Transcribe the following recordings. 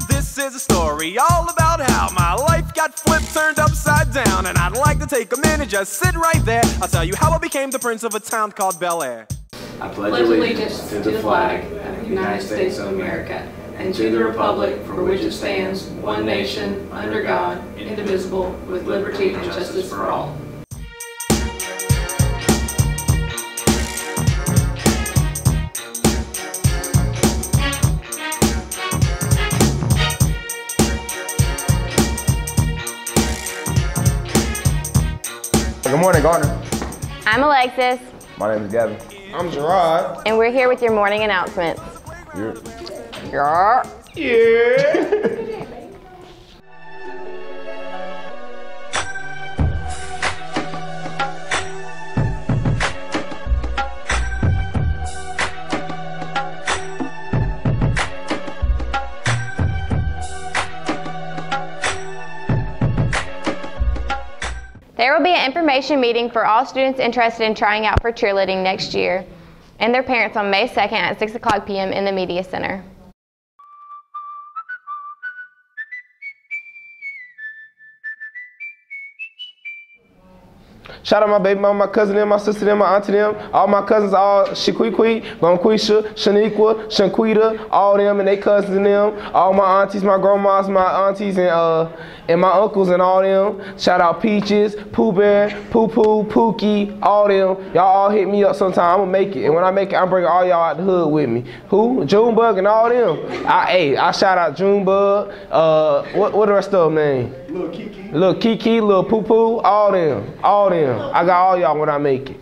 This is a story all about how my life got flipped, turned upside down. And I'd like to take a minute, just sit right there. I'll tell you how I became the prince of a town called Bel Air. I pledge allegiance to the flag of the United States of America and to the republic for which it stands, one nation, under God, indivisible, with liberty and justice for all. Good morning, Garner. I'm Alexis, My name is Gavin. I'm Gerard. and we're here with your morning announcements. You're Yeah. There will be an information meeting for all students interested in trying out for cheerleading next year and their parents on May 2nd at 6 o'clock p.m. in the Media Center. Shout out my baby mama, my cousin them, my sister them, my auntie them, all my cousins, all Shaquiqui, Gonquisha, Shaniqua, Shanquita, all them and they cousins and them, all my aunties, my grandmas, my aunties and uh and my uncles and all them. Shout out Peaches, Pooh Bear, Poo Poo, Pookie, all them. Y'all all hit me up sometime. I'm gonna make it. And when I make it, I'm bringing all y'all out the hood with me. Who? Junebug and all them. I hey, I shout out Junebug. Uh what what the rest of them name? Little Kiki. Little Kiki, Little Poo Poo, all them. All them. I got all y'all when I make it.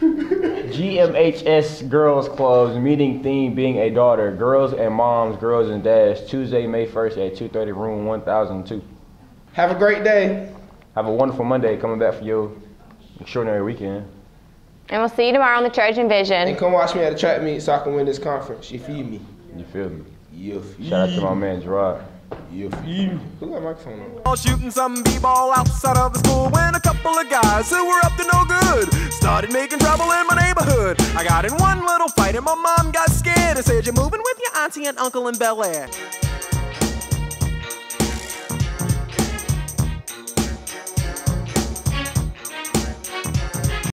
GMHS Girls Club's meeting theme being a daughter. Girls and moms, girls and dads. Tuesday, May 1st at 2:30, room 1002. Have a great day. Have a wonderful Monday coming back for your extraordinary weekend. And we'll see you tomorrow on the Trojan And Vision. come watch me at the track meet so I can win this conference. You feel me? You feel me? You feel Shout out to my man Gerard. You feel me? Who got microphone on? All shooting some b-ball outside of the school when a couple of guys who were up to no good started making trouble in my neighborhood. I got in one little fight and my mom got scared and said, "You're moving with your auntie and uncle in Bel Air."